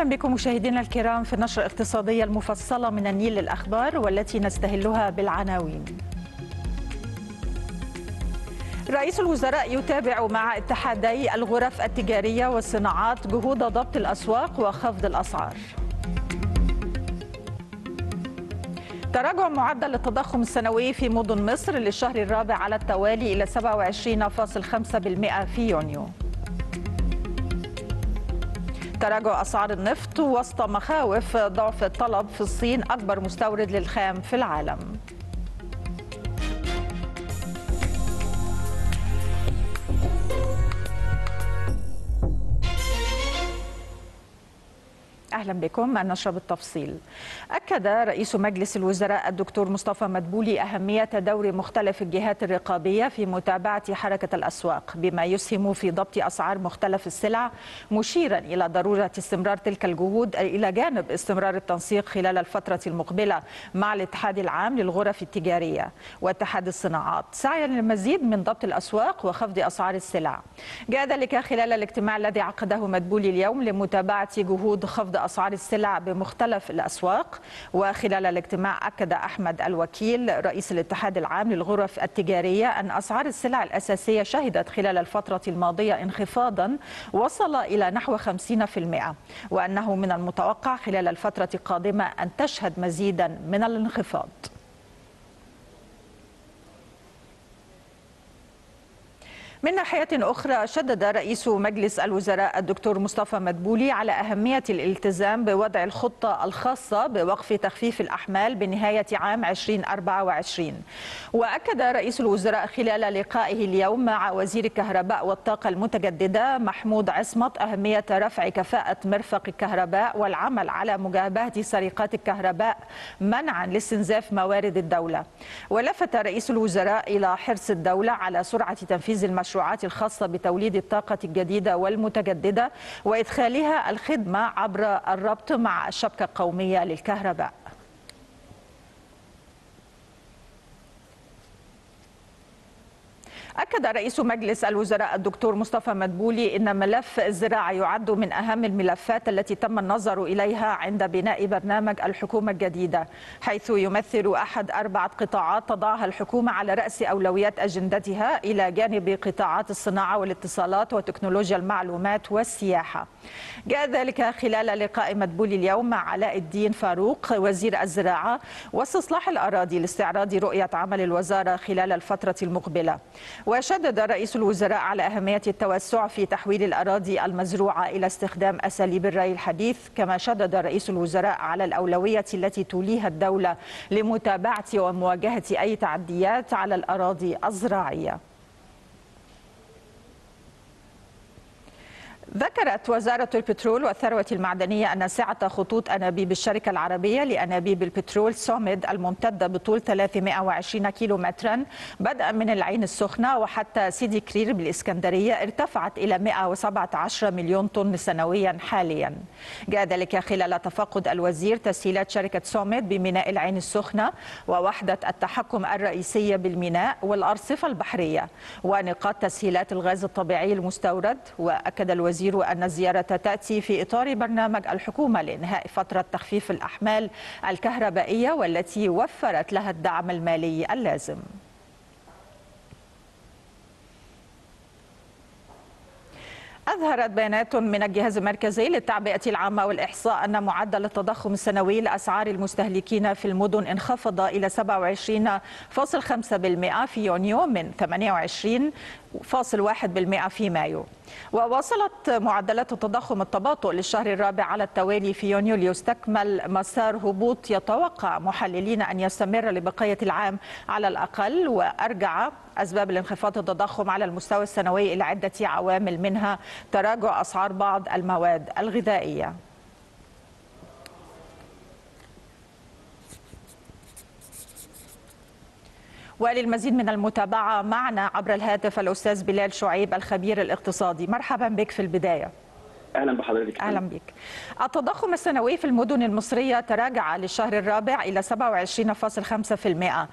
أهلا بكم مشاهدينا الكرام في النشرة الاقتصادية المفصلة من النيل للاخبار والتي نستهلها بالعناوين. رئيس الوزراء يتابع مع اتحادي الغرف التجارية والصناعات جهود ضبط الأسواق وخفض الأسعار. تراجع معدل التضخم السنوي في مدن مصر للشهر الرابع على التوالي إلى 27.5% في يونيو. تراجع أسعار النفط وسط مخاوف ضعف الطلب في الصين أكبر مستورد للخام في العالم. أهلا بكم النشرة بالتفصيل. أكد رئيس مجلس الوزراء الدكتور مصطفى مدبولي أهمية دور مختلف الجهات الرقابية في متابعة حركة الأسواق بما يسهم في ضبط أسعار مختلف السلع مشيرا إلى ضرورة استمرار تلك الجهود إلى جانب استمرار التنسيق خلال الفترة المقبلة مع الاتحاد العام للغرف التجارية واتحاد الصناعات سعيا للمزيد من ضبط الأسواق وخفض أسعار السلع. جاء ذلك خلال الاجتماع الذي عقده مدبولي اليوم لمتابعة جهود خفض أسعار السلع بمختلف الأسواق. وخلال الاجتماع أكد أحمد الوكيل رئيس الاتحاد العام للغرف التجارية أن أسعار السلع الأساسية شهدت خلال الفترة الماضية انخفاضا وصل إلى نحو 50% وأنه من المتوقع خلال الفترة القادمة أن تشهد مزيدا من الانخفاض. من ناحية أخرى شدد رئيس مجلس الوزراء الدكتور مصطفى مدبولي على أهمية الالتزام بوضع الخطة الخاصة بوقف تخفيف الأحمال بنهاية عام 2024 وأكد رئيس الوزراء خلال لقائه اليوم مع وزير الكهرباء والطاقة المتجددة محمود عصمت أهمية رفع كفاءة مرفق الكهرباء والعمل على مجابهة سرقات الكهرباء منعا لاستنزاف موارد الدولة. ولفت رئيس الوزراء إلى حرص الدولة على سرعة تنفيذ المشروع المشروعات الخاصة بتوليد الطاقة الجديدة والمتجددة وإدخالها الخدمة عبر الربط مع الشبكة القومية للكهرباء. أكد رئيس مجلس الوزراء الدكتور مصطفى مدبولي أن ملف الزراعة يعد من أهم الملفات التي تم النظر إليها عند بناء برنامج الحكومة الجديدة حيث يمثل أحد أربعة قطاعات تضعها الحكومة على رأس أولويات أجندتها إلى جانب قطاعات الصناعة والاتصالات وتكنولوجيا المعلومات والسياحة. جاء ذلك خلال لقاء مدبولي اليوم مع علاء الدين فاروق وزير الزراعة واستصلاح الأراضي لاستعراض رؤية عمل الوزارة خلال الفترة المقبلة. وشدد رئيس الوزراء على أهمية التوسع في تحويل الأراضي المزروعة إلى استخدام أساليب الري الحديث كما شدد رئيس الوزراء على الأولوية التي توليها الدولة لمتابعة ومواجهة أي تعديات على الأراضي الزراعية. ذكرت وزارة البترول والثروة المعدنية أن سعة خطوط أنابيب الشركة العربية لأنابيب البترول سوميد الممتدة بطول 320 كيلو مترا بدءا من العين السخنة وحتى سيدي كرير بالإسكندرية ارتفعت إلى 117 مليون طن سنويا حاليا. جاء ذلك خلال تفقد الوزير تسهيلات شركة سوميد بميناء العين السخنة ووحدة التحكم الرئيسية بالميناء والأرصفة البحرية ونقاط تسهيلات الغاز الطبيعي المستورد وأكد الوزير الوزير أن الزيارة تأتي في إطار برنامج الحكومة لإنهاء فترة تخفيف الأحمال الكهربائية والتي وفرت لها الدعم المالي اللازم. أظهرت بيانات من الجهاز المركزي للتعبئة العامة والإحصاء أن معدل التضخم السنوي لأسعار المستهلكين في المدن انخفض إلى 27.5% في يونيو من 28.1% في مايو. وواصلت معدلات التضخم التباطؤ للشهر الرابع على التوالي في يونيو ليستكمل مسار هبوط يتوقع محللين أن يستمر لبقية العام على الأقل. وأرجع أسباب الانخفاض التضخم على المستوى السنوي إلى عدة عوامل منها تراجع أسعار بعض المواد الغذائية. وللمزيد من المتابعة معنا عبر الهاتف الأستاذ بلال شعيب الخبير الاقتصادي. مرحبا بك في البداية. أهلا بحضرتك. أهلا بك. التضخم السنوي في المدن المصرية تراجع للشهر الرابع إلى 27.5%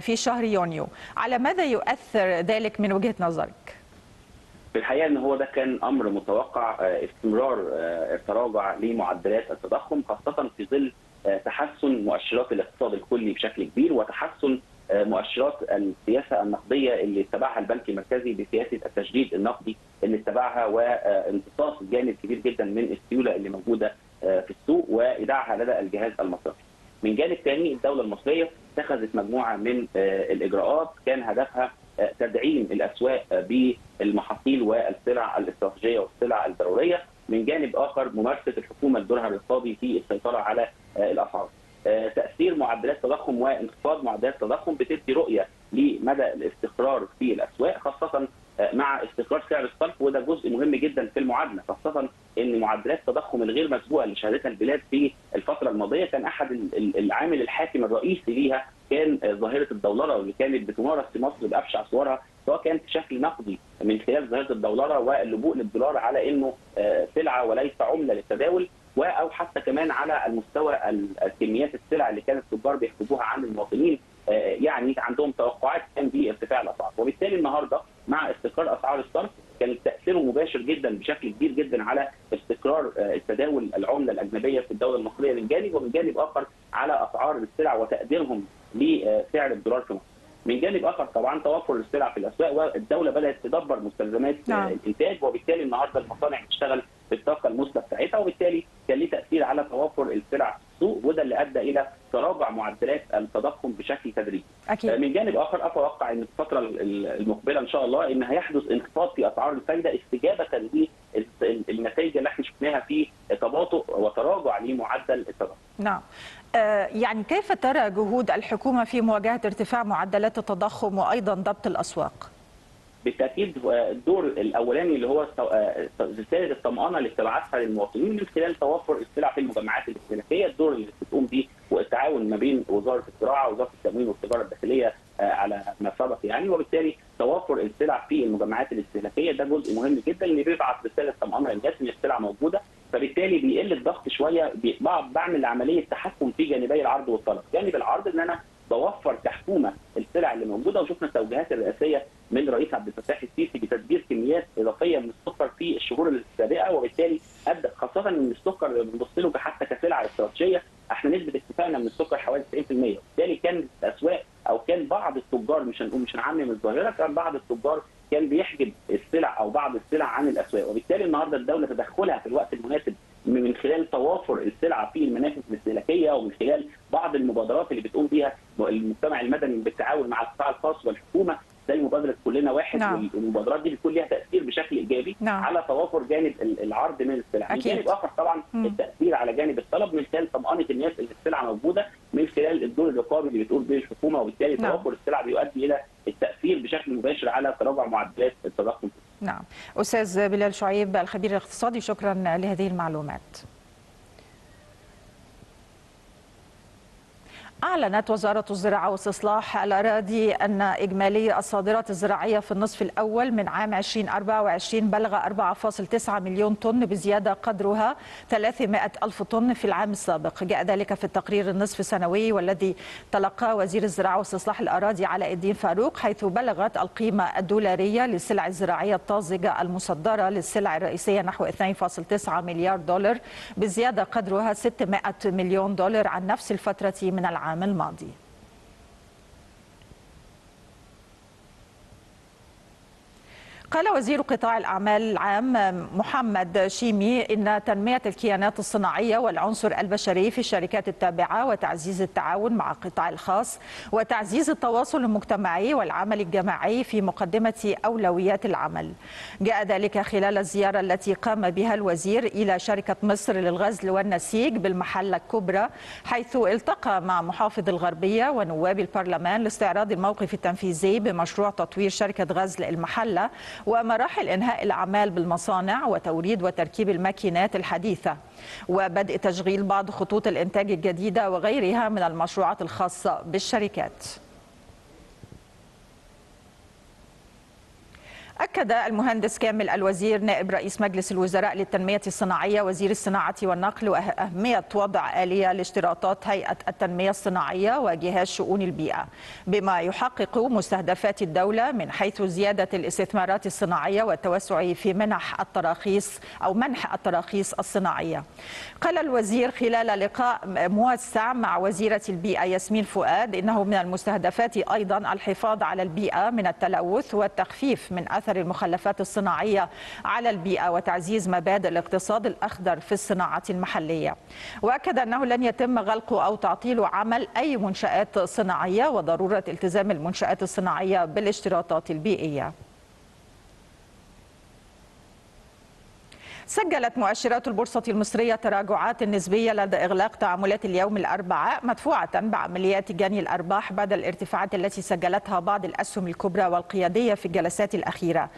في شهر يونيو. على ماذا يؤثر ذلك من وجهة نظرك؟ في الحقيقة إن هو ده كان أمر متوقع استمرار التراجع لمعدلات التضخم خاصة في ظل تحسن مؤشرات الاقتصاد الكلي بشكل كبير وتحسن مؤشرات السياسة النقدية اللي اتبعها البنك المركزي بسياسة التشديد النقدي اللي اتبعها وامتصاص جانب كبير جدا من السيولة اللي موجودة في السوق وإيداعها لدى الجهاز المصرفي. من جانب ثاني الدولة المصرية اتخذت مجموعة من الإجراءات كان هدفها تدعيم الأسواق بالمحاصيل والسلع الاستراتيجية والسلع الضرورية من جانب آخر ممارسة الحكومة دورها الرقابي في السيطرة على الأسعار. تأثير معدلات التضخم وانخفاض معدلات التضخم بتدي رؤية لمدى الاستقرار في الأسواق خاصة مع استقرار سعر الصرف وده جزء مهم جدا في المعادلة خاصة إن معدلات التضخم الغير مسبوقة اللي شهدتها البلاد في الفترة الماضية كان أحد العامل الحاكم الرئيسي ليها كان ظاهرة الدولره واللي كانت بتمارس في مصر بأبشع صورها سواء كانت بشكل نقدي من خلال ظاهرة الدولره واللجوء للدولار على إنه سلعة وليس عملة للتداول. أو حتى كمان على المستوى الكميات السلع اللي كانت التجار بيحجبوها عن المواطنين يعني عندهم توقعات كان بارتفاع الأسعار وبالتالي النهارده مع استقرار أسعار الصرف كان تأثيره مباشر جدا بشكل كبير جدا على استقرار التداول العملة الأجنبية في الدولة المصرية من جانب ومن جانب آخر على أسعار السلع وتقديرهم لسعر الدولار في مصر. من جانب آخر طبعا توفر السلع في الأسواق والدولة بدأت تدبر مستلزمات نعم. الإنتاج وبالتالي النهارده المصانع بتشتغل بالطاقه المثلى بتاعتها وبالتالي كان ليه تأثير على توفر السلع في السوق وده اللي أدى إلى تراجع معدلات التضخم بشكل تدريجي. أكيد. من جانب آخر أتوقع إن الفترة المقبلة إن شاء الله إن هيحدث انخفاض في أسعار الفايدة استجابة للنتائج اللي إحنا شفناها في تباطؤ وتراجع لمعدل التضخم. نعم. يعني كيف ترى جهود الحكومة في مواجهة ارتفاع معدلات التضخم وأيضا ضبط الأسواق؟ بالتأكيد الدور الأولاني اللي هو رساله الطمأنة اللي بتبعثها للمواطنين من خلال توفر السلع في المجمعات الاستهلاكيه، الدور اللي بتقوم به والتعاون ما بين وزارة الزراعة ووزارة التموين والتجارة الداخلية على ما سبق يعني. وبالتالي توفر السلع في المجمعات الاستهلاكيه ده جزء مهم جدا اللي بيبعث رسالة طمأنة للناس إن السلع موجودة. فبالتالي بيقل الضغط شوية. بعمل عملية تحكم في جانبي العرض والطلب، جانب العرض إن أنا بوفر كحكومة السلع اللي موجودة وشفنا التوجيهات الرئاسية من الرئيس عبد الفتاح السيسي بتدبير كميات إضافية من السكر في الشهور السابقة وبالتالي ادى خاصة إن السكر بنبص له حتى كسلعه استراتيجيه إحنا نسبة اكتفائنا من السكر حوالي 90% وبالتالي كان الاسواق أو كان بعض التجار مش هنقول مش هنعمم الظاهرة كان بعض التجار كان بيحجب السلع أو بعض السلع عن الأسواق. وبالتالي النهارده الدولة تدخلها في الوقت المناسب من خلال توافر السلعة في المنافذ الاستهلاكيه ومن خلال بعض المبادرات اللي بتقوم بها المجتمع المدني بالتعاون مع القطاع الخاص والحكومة زي مبادرة كلنا واحد نعم. والمبادرات دي بيكون ليها تأثير بشكل إيجابي نعم. على توافر جانب العرض من السلع من جانب آخر طبعا مم. التأثير على جانب الطلب من خلال طمانه الناس اللي السلعة موجودة من خلال الدور الرقابي اللي بتقول به الحكومة وبالتالي نعم. توافر السلع بيؤدي إلى التأثير بشكل مباشر على تراجع معدلات التضخم نعم. أستاذ بلال شعيب الخبير الاقتصادي شكرا لهذه المعلومات. أعلنت وزارة الزراعة واستصلاح الأراضي أن إجمالي الصادرات الزراعية في النصف الأول من عام 2024 بلغ 4.9 مليون طن بزيادة قدرها 300 ألف طن في العام السابق. جاء ذلك في التقرير النصف سنوي والذي تلقى وزير الزراعة واستصلاح الأراضي علاء الدين فاروق حيث بلغت القيمة الدولارية للسلع الزراعية الطازجة المصدرة للسلع الرئيسية نحو 2.9 مليار دولار بزيادة قدرها 600 مليون دولار عن نفس الفترة من العام. العام الماضي. قال وزير قطاع الأعمال العام محمد شيمي إن تنمية الكيانات الصناعية والعنصر البشري في الشركات التابعة وتعزيز التعاون مع القطاع الخاص وتعزيز التواصل المجتمعي والعمل الجماعي في مقدمة أولويات العمل. جاء ذلك خلال الزيارة التي قام بها الوزير إلى شركة مصر للغزل والنسيج بالمحلة الكبرى حيث التقى مع محافظ الغربية ونواب البرلمان لاستعراض الموقف التنفيذي بمشروع تطوير شركة غزل المحلة ومراحل إنهاء الأعمال بالمصانع وتوريد وتركيب الماكينات الحديثة. وبدء تشغيل بعض خطوط الإنتاج الجديدة وغيرها من المشروعات الخاصة بالشركات. أكد المهندس كامل الوزير نائب رئيس مجلس الوزراء للتنمية الصناعية وزير الصناعة والنقل وأهمية وضع آلية لاشتراطات هيئة التنمية الصناعية وجهاز شؤون البيئة بما يحقق مستهدفات الدولة من حيث زيادة الاستثمارات الصناعية والتوسع في منح التراخيص أو منح التراخيص الصناعية. قال الوزير خلال لقاء موسع مع وزيرة البيئة ياسمين فؤاد إنه من المستهدفات أيضا الحفاظ على البيئة من التلوث والتخفيف من أثر المخلفات الصناعية على البيئة وتعزيز مبادئ الاقتصاد الأخضر في الصناعة المحلية. وأكد أنه لن يتم غلق أو تعطيل عمل أي منشآت صناعية وضرورة التزام المنشآت الصناعية بالاشتراطات البيئية. سجلت مؤشرات البورصة المصرية تراجعات نسبية لدى إغلاق تعاملات اليوم الأربعاء مدفوعة بعمليات جني الأرباح بعد الارتفاعات التي سجلتها بعض الأسهم الكبرى والقيادية في الجلسات الأخيرة.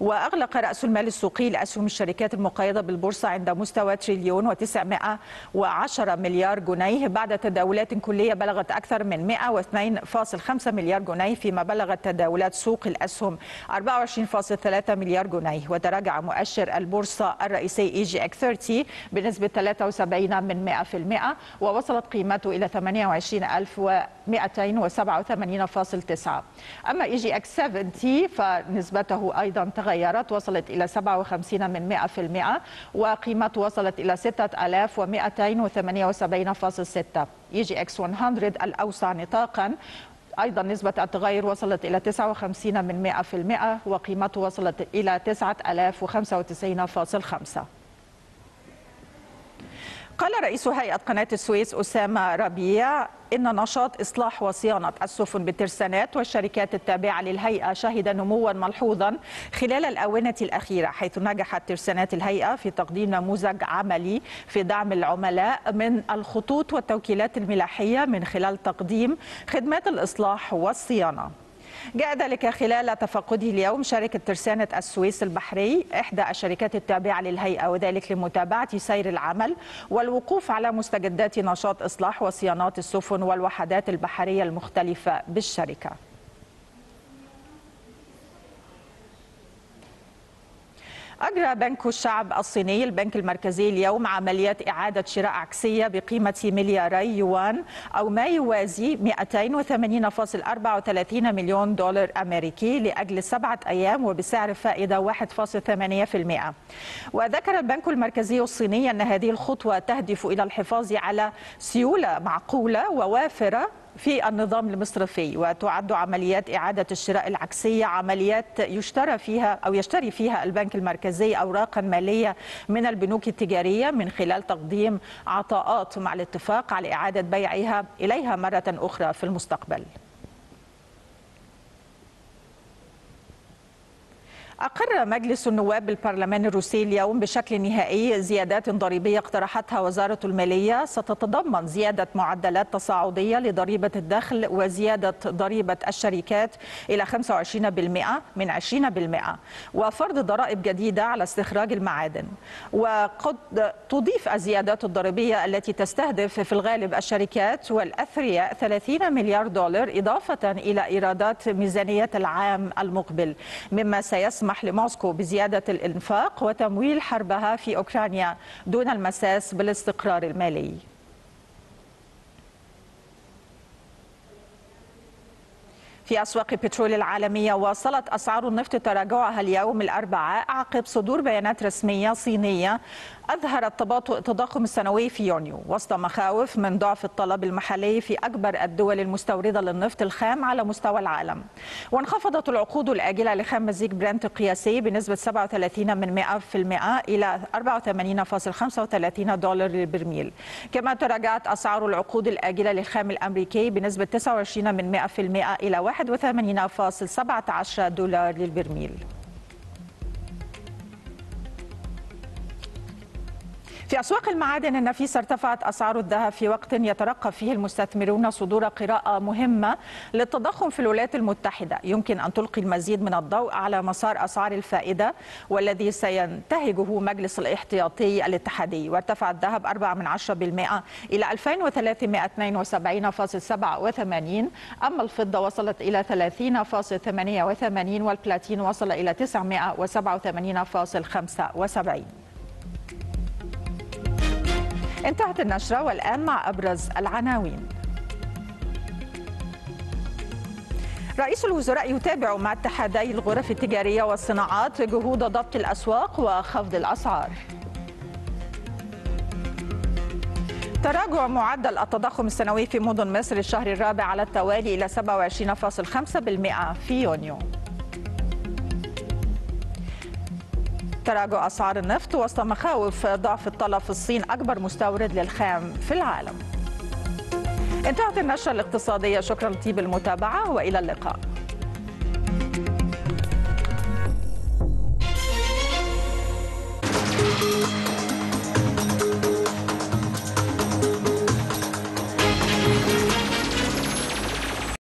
وأغلق رأس المال السوقي لأسهم الشركات المقيدة بالبورصة عند مستوى تريليون و910 مليار جنيه بعد تداولات كلية بلغت أكثر من 102.5 مليار جنيه فيما بلغت تداولات سوق الأسهم 24.3 مليار جنيه. وتراجع مؤشر البورصة الرئيسي إي جي اك 30 بنسبة 73 من 100% ووصلت قيمته إلى 28287.9 أما EGX 70 فنسبته أيضا تغيرت وصلت إلى 57 من 100% وقيمته وصلت إلى 6278.6 EGX 100 الأوسع نطاقا أيضا نسبة التغير وصلت إلى 59 من 100% وقيمته وصلت إلى 9095.5 قال رئيس هيئة قناة السويس أسامة ربيع إن نشاط إصلاح وصيانة السفن بالترسانات والشركات التابعة للهيئة شهد نموا ملحوظا خلال الآونة الأخيرة حيث نجحت ترسانات الهيئة في تقديم نموذج عملي في دعم العملاء من الخطوط والتوكيلات الملاحية من خلال تقديم خدمات الإصلاح والصيانة. جاء ذلك خلال تفقده اليوم شركة ترسانة السويس البحري إحدى الشركات التابعة للهيئة وذلك لمتابعة سير العمل والوقوف على مستجدات نشاط إصلاح وصيانات السفن والوحدات البحرية المختلفة بالشركة. أجرى بنك الشعب الصيني البنك المركزي اليوم عمليات إعادة شراء عكسية بقيمة ملياري يوان أو ما يوازي 280.34 مليون دولار أمريكي لأجل سبعة أيام وبسعر فائدة 1.8% وذكر البنك المركزي الصيني أن هذه الخطوة تهدف إلى الحفاظ على سيولة معقولة ووافرة في النظام المصرفي وتعد عمليات إعادة الشراء العكسية عمليات يشترى فيها أو يشتري فيها البنك المركزي أوراقا مالية من البنوك التجارية من خلال تقديم عطاءات مع الاتفاق على إعادة بيعها إليها مرة أخرى في المستقبل. أقر مجلس النواب بالبرلمان الروسي اليوم بشكل نهائي زيادات ضريبية اقترحتها وزارة المالية. ستتضمن زيادة معدلات تصاعدية لضريبة الدخل وزيادة ضريبة الشركات إلى 25% من 20% وفرض ضرائب جديدة على استخراج المعادن. وقد تضيف الزيادات الضريبية التي تستهدف في الغالب الشركات والأثرياء 30 مليار دولار إضافة إلى إيرادات ميزانية العام المقبل مما سيسمح تسمح لموسكو بزيادة الإنفاق وتمويل حربها في أوكرانيا دون المساس بالاستقرار المالي. في أسواق البترول العالمية واصلت أسعار النفط تراجعها اليوم الأربعاء عقب صدور بيانات رسمية صينية أظهرت تباطؤ التضخم السنوي في يونيو وسط مخاوف من ضعف الطلب المحلي في أكبر الدول المستوردة للنفط الخام على مستوى العالم. وانخفضت العقود الآجلة لخام مزيج برنت القياسي بنسبة 37 من 100% إلى 84.35 دولار للبرميل. كما تراجعت أسعار العقود الآجلة للخام الأمريكي بنسبة 29 من 100% إلى 81.17 دولار للبرميل. في أسواق المعادن النفيسة ارتفعت أسعار الذهب في وقت يترقب فيه المستثمرون صدور قراءة مهمة للتضخم في الولايات المتحدة. يمكن أن تلقي المزيد من الضوء على مسار أسعار الفائدة والذي سينتهجه مجلس الاحتياطي الاتحادي. وارتفع الذهب 4 من 10% إلى 2382.87 أما الفضة وصلت إلى 30.88 والبلاتين وصل إلى 987.75 انتهت النشرة والآن مع أبرز العناوين. رئيس الوزراء يتابع مع اتحادي الغرف التجارية والصناعات جهود ضبط الأسواق وخفض الأسعار. تراجع معدل التضخم السنوي في مدن مصر الشهر الرابع على التوالي إلى 27.5% في يونيو. تراجع أسعار النفط وسط مخاوف ضعف الطلب في الصين أكبر مستورد للخام في العالم. انتهت النشرة الاقتصادية. شكرا لطيب المتابعة وإلى اللقاء.